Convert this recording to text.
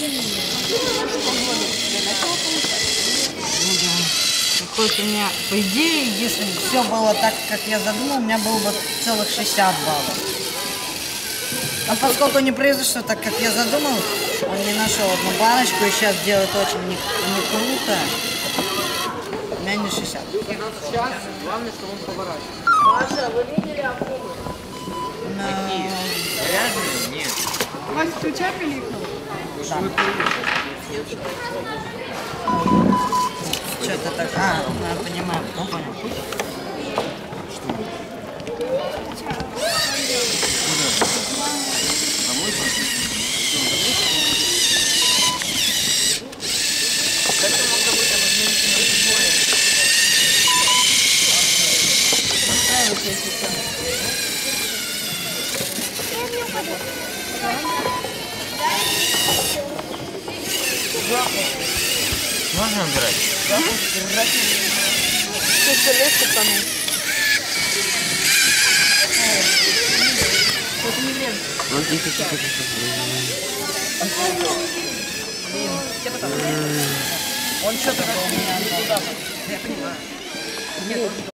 Ну да. Какой-то у меня, по идее, если бы все было так, как я задумал, у меня было бы целых 60 баллов. Но поскольку не произошло так, как я задумал, он не нашел одну баночку и сейчас делает очень не, не круто. У меня не 60. Сейчас главное, что он поворачивает. Маша, вы видели акулы? Но... Грязные? Нет. Вася, ты чай пиликнул? Что-то так... А, я понимаю, ну, понял. Можно набирать? Пистолет потонул. Ну, тихо, тихо, тихо. Он что-то... Я понимаю.